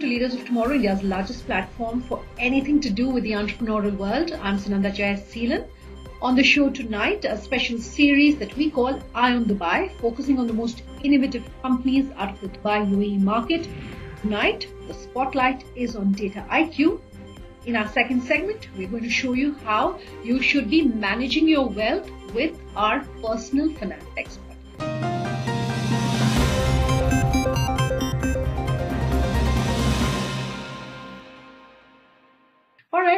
to Leaders of Tomorrow, India's largest platform for anything to do with the entrepreneurial world. I'm Sunanda Jayaseelan. On the show tonight, a special series that we call Eye on Dubai, focusing on the most innovative companies out of the Dubai UAE market. Tonight, the spotlight is on Dataiku. In our second segment, we're going to show you how you should be managing your wealth with our personal finance expert.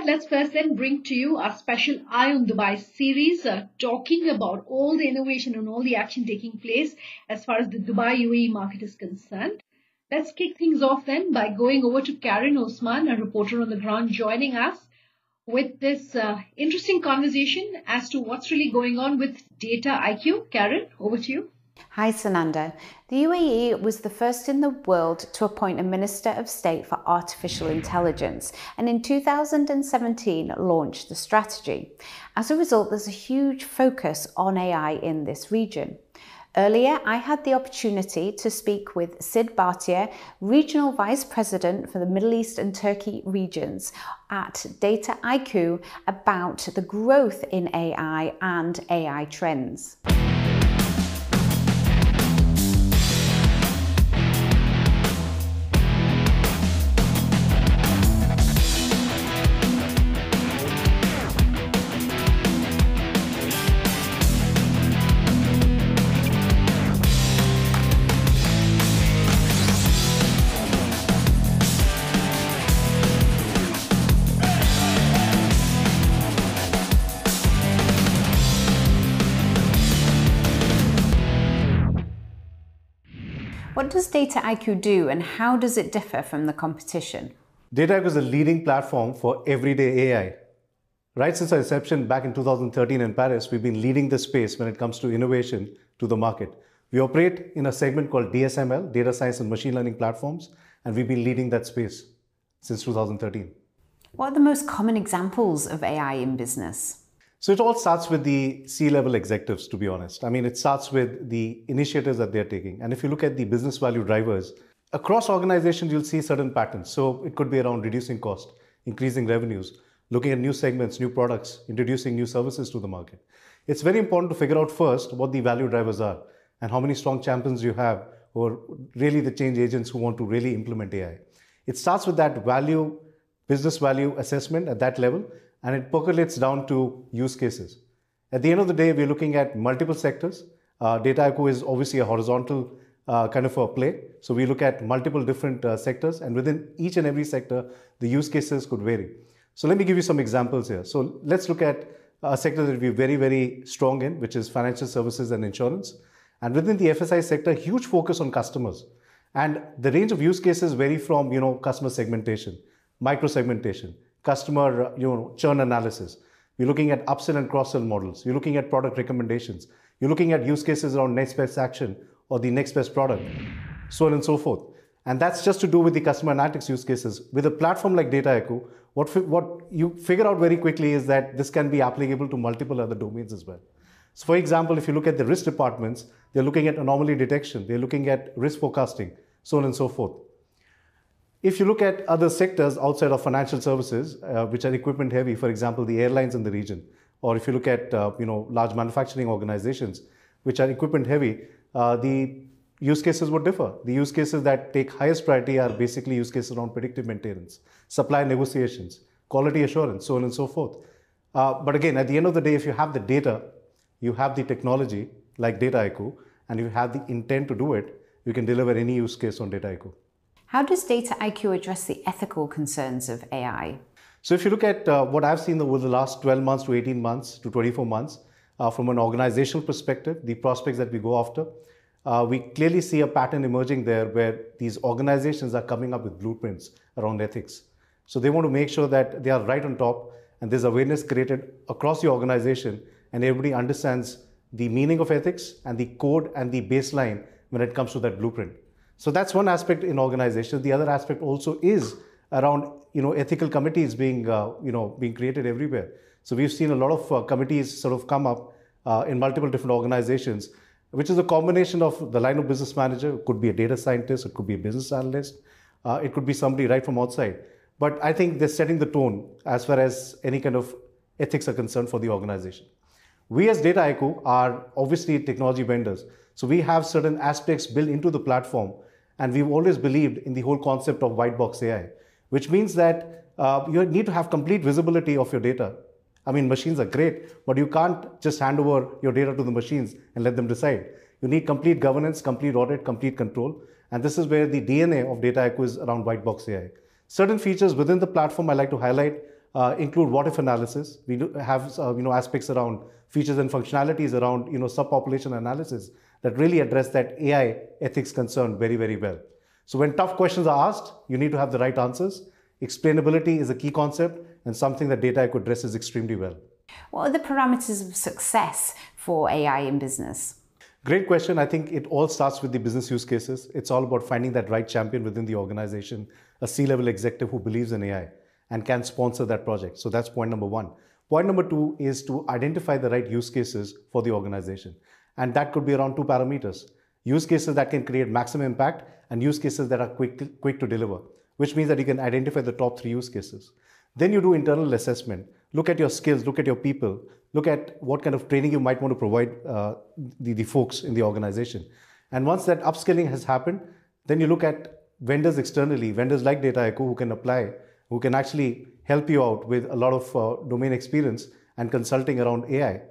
Let's first then bring to you our special Eye on Dubai series, uh, talking about all the innovation and all the action taking place as far as the Dubai UAE market is concerned. Let's kick things off then by going over to Karen Osman, a reporter on the ground, joining us with this uh, interesting conversation as to what's really going on with Dataiku. Karen, over to you. Hi, Sunanda. The UAE was the first in the world to appoint a Minister of State for Artificial Intelligence and in 2017 launched the strategy. As a result, there's a huge focus on AI in this region. Earlier, I had the opportunity to speak with Sid Bhatia, Regional Vice President for the Middle East and Turkey regions at Dataiku, about the growth in AI and AI trends. Does Dataiku do and how does it differ from the competition? Dataiku is a leading platform for everyday AI. Right since our inception back in 2013 in Paris, we've been leading the space when it comes to innovation to the market. We operate in a segment called DSML, Data Science and Machine Learning Platforms, and we've been leading that space since 2013. What are the most common examples of AI in business? So it all starts with the C-level executives, to be honest. I mean, it starts with the initiatives that they're taking. And if you look at the business value drivers, across organizations, you'll see certain patterns. So it could be around reducing cost, increasing revenues, looking at new segments, new products, introducing new services to the market. It's very important to figure out first what the value drivers are and how many strong champions you have or really the change agents who want to really implement AI. It starts with that value, business value assessment at that level and it percolates down to use cases. At the end of the day, we're looking at multiple sectors. Uh, Dataiku is obviously a horizontal uh, kind of a play. So we look at multiple different uh, sectors, and within each and every sector, the use cases could vary. So let me give you some examples here. So let's look at a sector that we're very, very strong in, which is financial services and insurance. And within the FSI sector, huge focus on customers. And the range of use cases vary from, you know, customer segmentation, micro segmentation, customer uh, you know, churn analysis. We're looking at upsell and cross-sell models. You're looking at product recommendations. You're looking at use cases around next best action or the next best product, so on and so forth. And that's just to do with the customer analytics use cases. With a platform like IQ, what, what you figure out very quickly is that this can be applicable to multiple other domains as well. So for example, if you look at the risk departments, they're looking at anomaly detection, they're looking at risk forecasting, so on and so forth. If you look at other sectors outside of financial services, uh, which are equipment heavy, for example, the airlines in the region, or if you look at uh, you know large manufacturing organizations, which are equipment heavy, uh, the use cases would differ. The use cases that take highest priority are basically use cases around predictive maintenance, supply negotiations, quality assurance, so on and so forth. Uh, but again, at the end of the day, if you have the data, you have the technology like Dataiku, and you have the intent to do it, you can deliver any use case on Dataiku. How does Dataiku address the ethical concerns of AI? So if you look at uh, what I've seen over the last 12 months to 18 months to 24 months, uh, from an organizational perspective, the prospects that we go after, uh, we clearly see a pattern emerging there where these organizations are coming up with blueprints around ethics. So they want to make sure that they are right on top and there's awareness created across the organization and everybody understands the meaning of ethics and the code and the baseline when it comes to that blueprint. So that's one aspect in organizations. The other aspect also is around you know ethical committees being uh, you know being created everywhere. So we've seen a lot of uh, committees sort of come up uh, in multiple different organizations, which is a combination of the line of business manager, it could be a data scientist, it could be a business analyst, Uh, it could be somebody right from outside. But I think they're setting the tone as far as any kind of ethics are concerned for the organization. We as Data Dataiku are obviously technology vendors. So we have certain aspects built into the platform. And we've always believed in the whole concept of white box AI, which means that uh, you need to have complete visibility of your data. I mean, machines are great, but you can't just hand over your data to the machines and let them decide. You need complete governance, complete audit, complete control. And this is where the DNA of Dataiku is around white box AI. Certain features within the platform I like to highlight uh, include what if analysis. We have uh, you know aspects around features and functionalities around you know subpopulation analysis that really address that AI ethics concern very very well. So when tough questions are asked, you need to have the right answers. Explainability is a key concept and something that data Dataiku addresses extremely well. What are the parameters of success for AI in business? Great question. I think it all starts with the business use cases. It's all about finding that right champion within the organization, a C level executive who believes in AI and can sponsor that project. So that's point number one. Point number two is to identify the right use cases for the organization. And that could be around two parameters use cases that can create maximum impact and use cases that are quick, quick to deliver, which means that you can identify the top three use cases. Then you do internal assessment. Look at your skills, look at your people, look at what kind of training you might want to provide uh, the, the folks in the organization. And once that upskilling has happened, then you look at vendors externally, vendors like Dataiku who can apply, who can actually help you out with a lot of uh, domain experience and consulting around AI.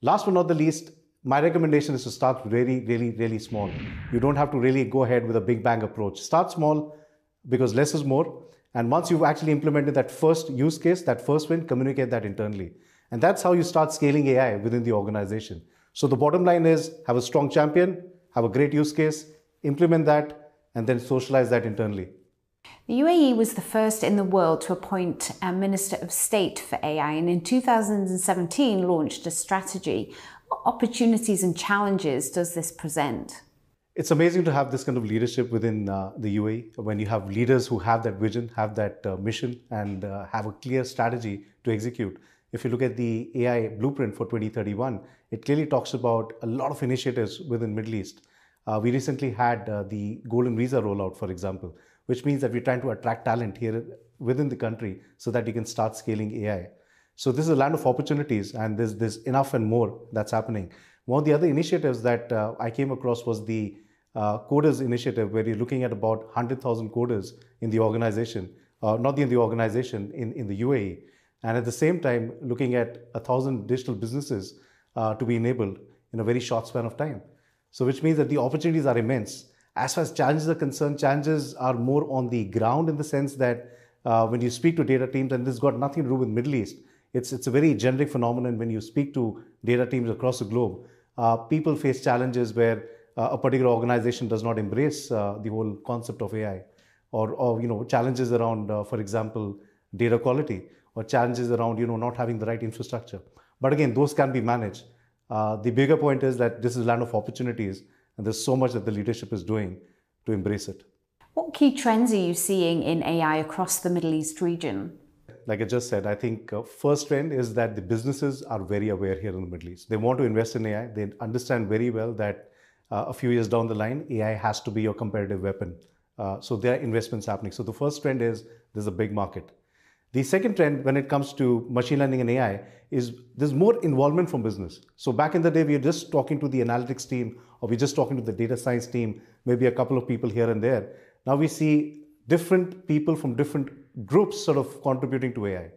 Last but not the least, my recommendation is to start really, really, really small. You don't have to really go ahead with a big bang approach. Start small because less is more. And once you've actually implemented that first use case, that first win, communicate that internally. And that's how you start scaling AI within the organization. So the bottom line is have a strong champion, have a great use case, implement that, and then socialize that internally. The UAE was the first in the world to appoint a Minister of State for AI and in 2017 launched a strategy. What opportunities and challenges does this present? It's amazing to have this kind of leadership within uh, the UAE when you have leaders who have that vision, have that uh, mission, and uh, have a clear strategy to execute. If you look at the AI blueprint for 2031, it clearly talks about a lot of initiatives within Middle East. Uh, we recently had uh, the golden visa rollout, for example, which means that we're trying to attract talent here within the country so that you can start scaling AI. So this is a land of opportunities, and there's, there's enough and more that's happening. One of the other initiatives that uh, I came across was the uh, Coders initiative, where you're looking at about 100,000 coders in the organization, uh, not in the organization, in, in the UAE. And at the same time, looking at a 1,000 digital businesses uh, to be enabled in a very short span of time. So, which means that the opportunities are immense. As far as challenges are concerned, challenges are more on the ground in the sense that uh, when you speak to data teams, and this got nothing to do with Middle East, it's, it's a very generic phenomenon when you speak to data teams across the globe. Uh, people face challenges where uh, a particular organization does not embrace uh, the whole concept of AI, or, or you know challenges around, uh, for example, data quality, or challenges around you know not having the right infrastructure. But again, those can be managed. Uh, the bigger point is that this is land of opportunities, and there's so much that the leadership is doing to embrace it. What key trends are you seeing in AI across the Middle East region? Like I just said, I think uh, first trend is that the businesses are very aware here in the Middle East. They want to invest in AI. They understand very well that uh, a few years down the line, AI has to be your competitive weapon. Uh, so there are investments happening. So the first trend is there's a big market. The second trend when it comes to machine learning and AI is there's more involvement from business. So back in the day, we were just talking to the analytics team or we're just talking to the data science team, maybe a couple of people here and there. Now we see different people from different groups sort of contributing to AI.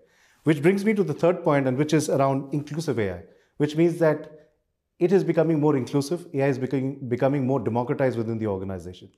Which brings me to the third point, and which is around inclusive AI, which means that it is becoming more inclusive. AI is becoming, becoming more democratized within the organization.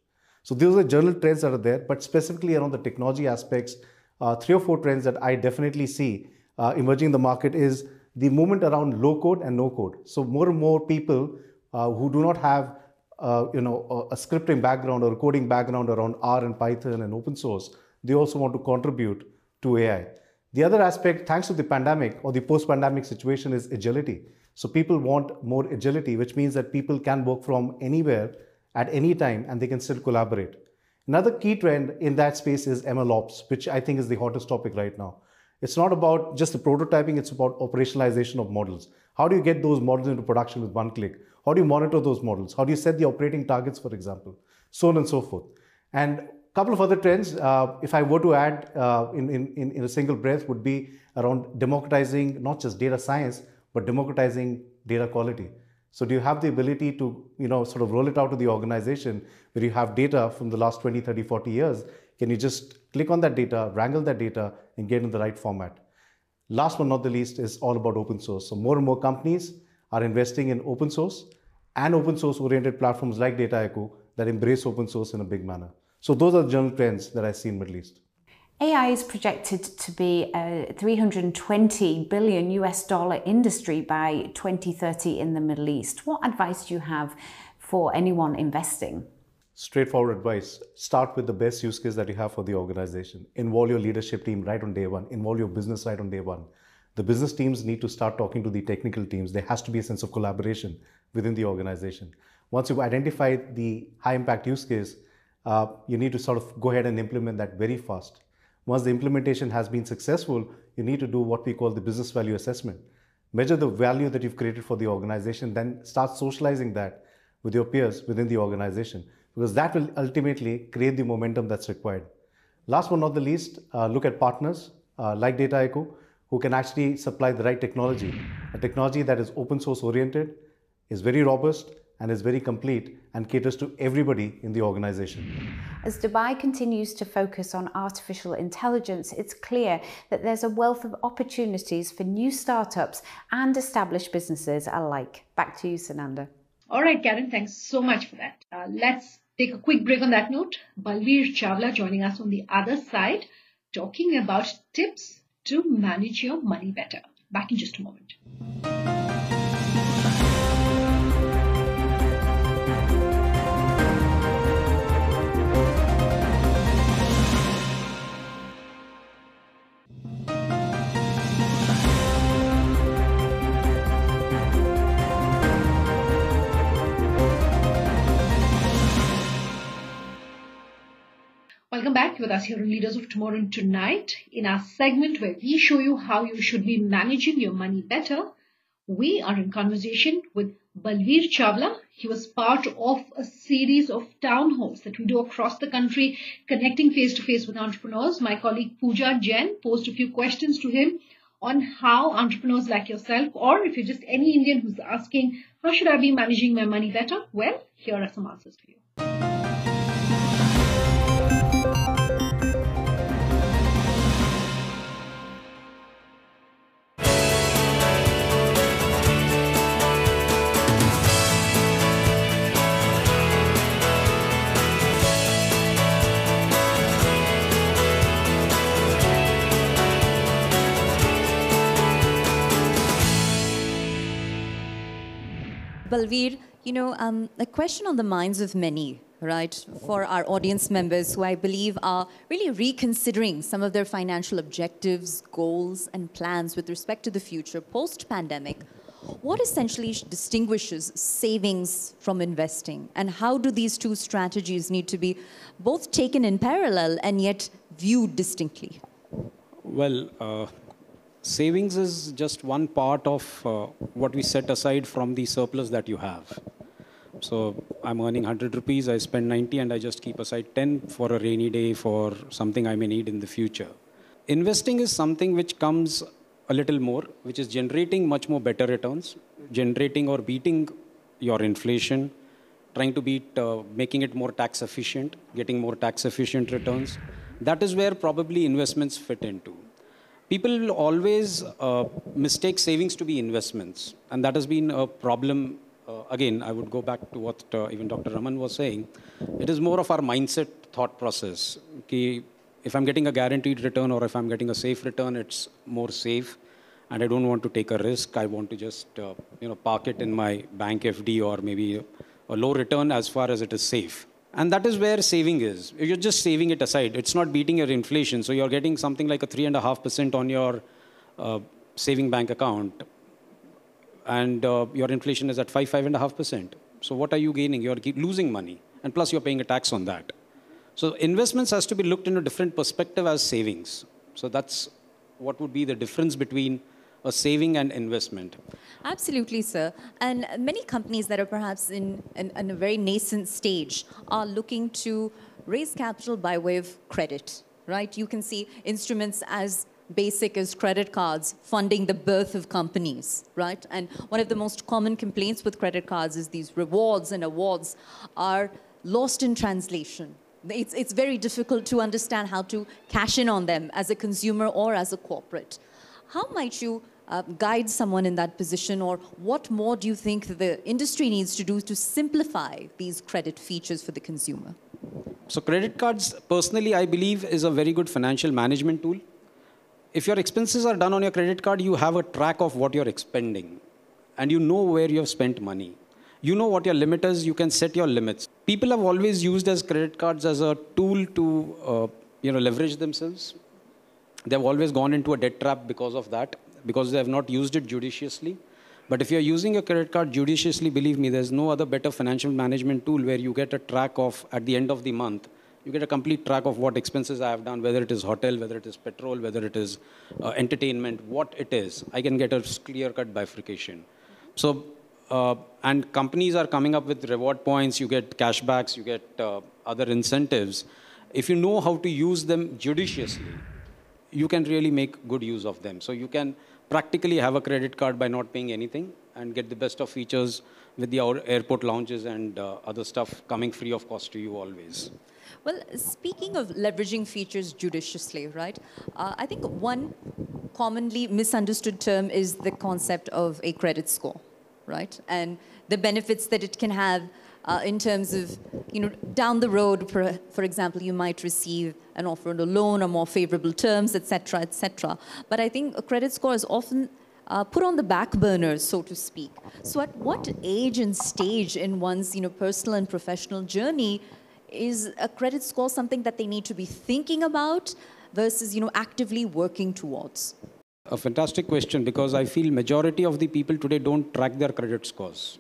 So those are general trends that are there, but specifically around the technology aspects, uh, three or four trends that I definitely see uh, emerging in the market is the movement around low code and no code. So more and more people uh, who do not have uh, you know a, a scripting background or a coding background around R and Python and open source they also want to contribute to AI. The other aspect, thanks to the pandemic or the post pandemic situation, is agility. So people want more agility, which means that people can work from anywhere at any time and they can still collaborate. Another key trend in that space is MLOps, which I think is the hottest topic right now. It's not about just the prototyping, it's about operationalization of models. How do you get those models into production with one click? How do you monitor those models? How do you set the operating targets, for example? So on and so forth. And couple of other trends, uh, if I were to add uh, in, in, in a single breath, would be around democratizing not just data science, but democratizing data quality. So do you have the ability to, you know, sort of roll it out to the organization where you have data from the last 20, 30, 40 years? Can you just click on that data, wrangle that data, and get in the right format? Last but not the least is all about open source. So more and more companies are investing in open source and open source oriented platforms like Dataiku that embrace open source in a big manner. So those are the general trends that I see in Middle East. AI is projected to be a 320 billion US dollar industry by 2030 in the Middle East. What advice do you have for anyone investing? Straightforward advice. Start with the best use case that you have for the organization. Involve your leadership team right on day one. Involve your business right on day one. The business teams need to start talking to the technical teams. There has to be a sense of collaboration within the organization. Once you've identified the high impact use case, uh, you need to sort of go ahead and implement that very fast once the implementation has been successful, you need to do what we call the business value assessment. Measure the value that you've created for the organization, then start socializing that with your peers within the organization, because that will ultimately create the momentum that's required. Last but not the least, uh, look at partners uh, like Dataiku who can actually supply the right technology, a technology that is open source oriented, is very robust, and is very complete and caters to everybody in the organization. As Dubai continues to focus on artificial intelligence, it's clear that there's a wealth of opportunities for new startups and established businesses alike. Back to you, Sunanda. All right, Karen, thanks so much for that. Uh, let's take a quick break on that note. Balvir Chawla joining us on the other side, talking about tips to manage your money better. Back in just a moment. Welcome back with us here on Leaders of Tomorrow and Tonight. In our segment where we show you how you should be managing your money better, we are in conversation with Balvir Chawla. He was part of a series of town halls that we do across the country, connecting face to face with entrepreneurs. My colleague Pooja Jain posed a few questions to him on how entrepreneurs like yourself, or if you're just any Indian who's asking, how should I be managing my money better? Well, here are some answers for you. Balvir, you know, um, a question on the minds of many, right, for our audience members who I believe are really reconsidering some of their financial objectives, goals, and plans with respect to the future post pandemic. What essentially distinguishes savings from investing? And how do these two strategies need to be both taken in parallel and yet viewed distinctly? Well, uh, savings is just one part of uh, what we set aside from the surplus that you have. So I'm earning 100 rupees, I spend 90 and I just keep aside 10 for a rainy day for something I may need in the future. Investing is something which comes a little more, which is generating much more better returns, generating or beating your inflation, trying to beat, uh, making it more tax efficient, getting more tax efficient returns. That is where probably investments fit into people always uh, mistake savings to be investments. And that has been a problem. Again, I would go back to what uh, even Dr. Raman was saying. It is more of our mindset thought process. Okay, if I'm getting a guaranteed return or if I'm getting a safe return, it's more safe. And I don't want to take a risk. I want to just uh, you know, park it in my bank FD or maybe a low return as far as it is safe. And that is where saving is. You're just saving it aside. It's not beating your inflation. So you're getting something like a 3.5% on your uh, saving bank account. And uh, your inflation is at 5, 5.5%. So what are you gaining? You're losing money. And plus you're paying a tax on that. So investments has to be looked in a different perspective as savings. So that's what would be the difference between a saving and investment. Absolutely, sir. And many companies that are perhaps in, in, in, a very nascent stage are looking to raise capital by way of credit, right? You can see instruments as basic as credit cards funding the birth of companies, right? And one of the most common complaints with credit cards is these rewards and awards are lost in translation. It's, it's very difficult to understand how to cash in on them as a consumer or as a corporate. How might you uh, guide someone in that position, or what more do you think the industry needs to do to simplify these credit features for the consumer? So, credit cards, personally, I believe, is a very good financial management tool. If your expenses are done on your credit card, you have a track of what you're expending, and you know where you have spent money. You know what your limit is, you can set your limits. People have always used as credit cards as a tool to uh, you know, leverage themselves. They've always gone into a debt trap because of that because they have not used it judiciously. But if you're using a credit card judiciously, believe me, there's no other better financial management tool where you get a track of, at the end of the month, you get a complete track of what expenses I have done, whether it is hotel, whether it is petrol, whether it is uh, entertainment, what it is. I can get a clear-cut bifurcation. So, uh, and companies are coming up with reward points, you get cashbacks, you get uh, other incentives. If you know how to use them judiciously, you can really make good use of them. So you can practically have a credit card by not paying anything and get the best of features with the airport lounges and uh, other stuff coming free of cost to you always. Well, speaking of leveraging features judiciously, right? Uh, I think one commonly misunderstood term is the concept of a credit score, right? And the benefits that it can have uh, in terms of, you know, down the road, for, for example, you might receive an offer on a loan or more favorable terms, et cetera, et cetera. But I think a credit score is often uh, put on the back burners, so to speak. So at what age and stage in one's, you know, personal and professional journey is a credit score something that they need to be thinking about versus, you know, actively working towards? A fantastic question because I feel majority of the people today don't track their credit scores.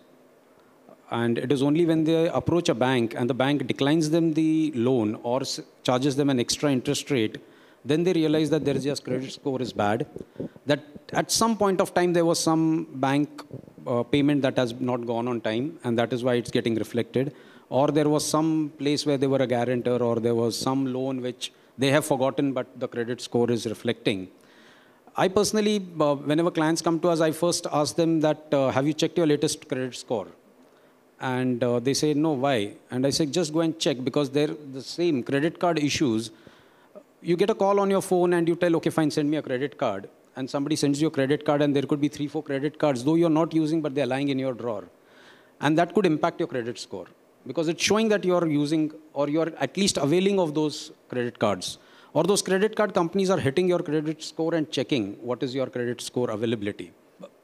And it is only when they approach a bank and the bank declines them the loan or charges them an extra interest rate, then they realize that their just credit score is bad. That at some point of time there was some bank uh, payment that has not gone on time, and that is why it's getting reflected. Or there was some place where they were a guarantor, or there was some loan which they have forgotten, but the credit score is reflecting. I personally, uh, whenever clients come to us, I first ask them that, uh, have you checked your latest credit score? And uh, they say, no, why? And I say, just go and check because they're the same credit card issues. You get a call on your phone and you tell, okay, fine, send me a credit card. And somebody sends you a credit card and there could be three, four credit cards, though you're not using, but they're lying in your drawer. And that could impact your credit score because it's showing that you're using or you're at least availing of those credit cards. Or those credit card companies are hitting your credit score and checking what is your credit score availability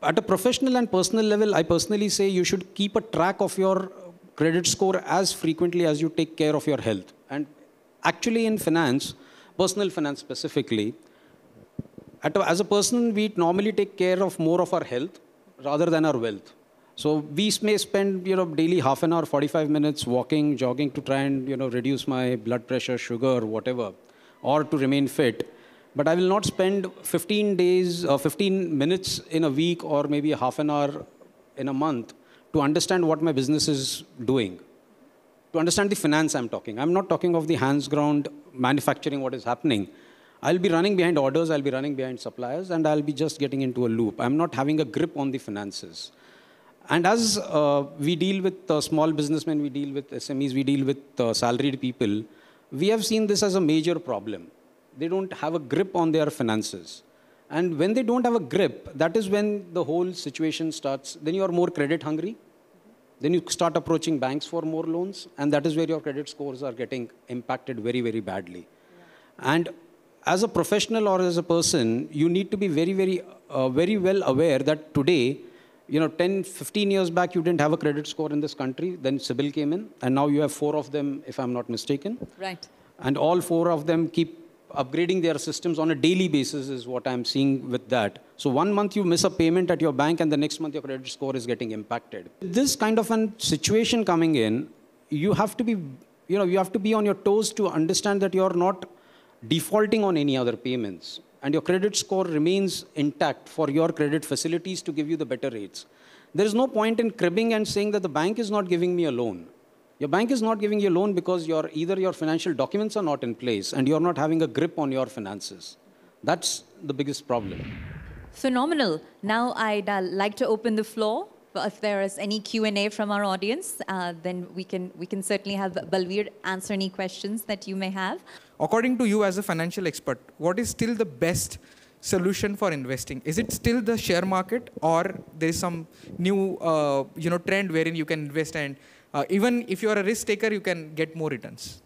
at a professional and personal level, I personally say you should keep a track of your credit score as frequently as you take care of your health. And actually, in finance, personal finance specifically, a, as a person, we normally take care of more of our health rather than our wealth. So we may spend, you know, daily half an hour, 45 minutes walking, jogging to try and, you know, reduce my blood pressure, sugar, whatever, or to remain fit but I will not spend 15 days or 15 minutes in a week or maybe half an hour in a month to understand what my business is doing. To understand the finance I'm talking. I'm not talking of the hands ground manufacturing, what is happening. I'll be running behind orders, I'll be running behind suppliers, and I'll be just getting into a loop. I'm not having a grip on the finances. And as uh, we deal with uh, small businessmen, we deal with SMEs, we deal with uh, salaried people, we have seen this as a major problem they don't have a grip on their finances. And when they don't have a grip, that is when the whole situation starts. Then you are more credit hungry. Then you start approaching banks for more loans. And that is where your credit scores are getting impacted very, very badly. Yeah. And as a professional or as a person, you need to be very, very, uh, very well aware that today, you know, 10, 15 years back, you didn't have a credit score in this country. Then CIBIL came in, and now you have four of them, if I'm not mistaken. Right. And all four of them keep upgrading their systems on a daily basis is what I'm seeing with that. So one month you miss a payment at your bank and the next month your credit score is getting impacted. This kind of a situation coming in, you have to be, you know, you have to be on your toes to understand that you're not defaulting on any other payments and your credit score remains intact for your credit facilities to give you the better rates. There is no point in cribbing and saying that the bank is not giving me a loan. Your bank is not giving you a loan because your, either your financial documents are not in place and you're not having a grip on your finances. That's the biggest problem. Phenomenal. Now I'd uh, like to open the floor. If there is any Q&A from our audience, uh, then we can, we can certainly have Balvir answer any questions that you may have. According to you as a financial expert, what is still the best solution for investing? Is it still the share market or there is some new uh, you know, trend wherein you can invest and uh, even if you are a risk taker, you can get more returns?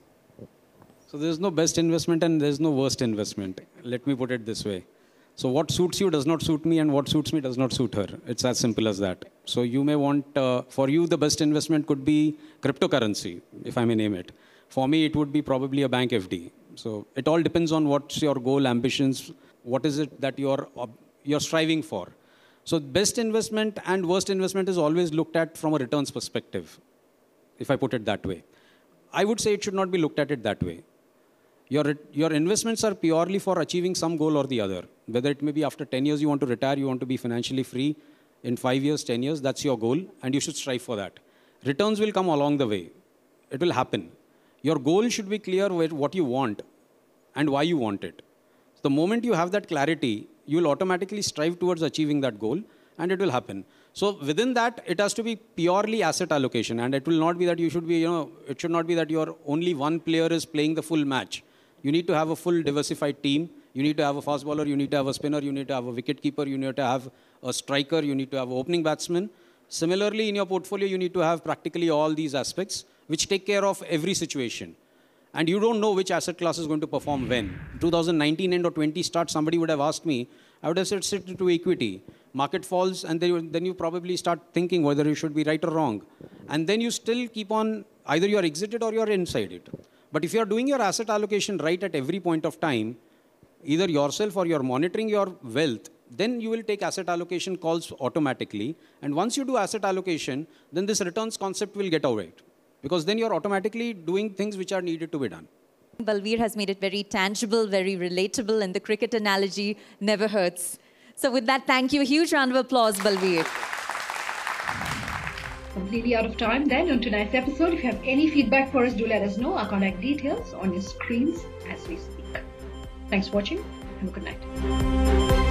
So there's no best investment and there's no worst investment. Let me put it this way. So what suits you does not suit me, and what suits me does not suit her. It's as simple as that. So you may want, uh, for you, the best investment could be cryptocurrency, if I may name it. For me, it would be probably a bank FD. So it all depends on what's your goal, ambitions, what is it that you're uh, you're striving for. So best investment and worst investment is always looked at from a returns perspective, if I put it that way. I would say it should not be looked at it that way. Your, your investments are purely for achieving some goal or the other. Whether it may be after 10 years you want to retire, you want to be financially free, in 5 years, 10 years, that's your goal, and you should strive for that. Returns will come along the way. It will happen. Your goal should be clear what you want and why you want it. The moment you have that clarity, you will automatically strive towards achieving that goal, and it will happen. So within that, it has to be purely asset allocation, and it will not be that you should be, you know, it should not be that your only one player is playing the full match. You need to have a full diversified team. You need to have a fast bowler, you need to have a spinner, you need to have a wicket keeper, you need to have a striker, you need to have an opening batsman. Similarly, in your portfolio, you need to have practically all these aspects which take care of every situation. And you don't know which asset class is going to perform when. 2019 end or 20 start, somebody would have asked me, I would have said sit to equity. Market falls, and then, then you probably start thinking whether you should be right or wrong. And then you still keep on, either you are exited or you are inside it. But if you are doing your asset allocation right at every point of time, either yourself or you're monitoring your wealth, then you will take asset allocation calls automatically. And once you do asset allocation, then this returns concept will get away. Because then you're automatically doing things which are needed to be done. Balvir has made it very tangible, very relatable, and the cricket analogy never hurts. So with that, thank you. A huge round of applause, Balvir completely out of time then on tonight's episode. If you have any feedback for us, do let us know. Our contact details on your screens as we speak. Thanks for watching. Have a good night.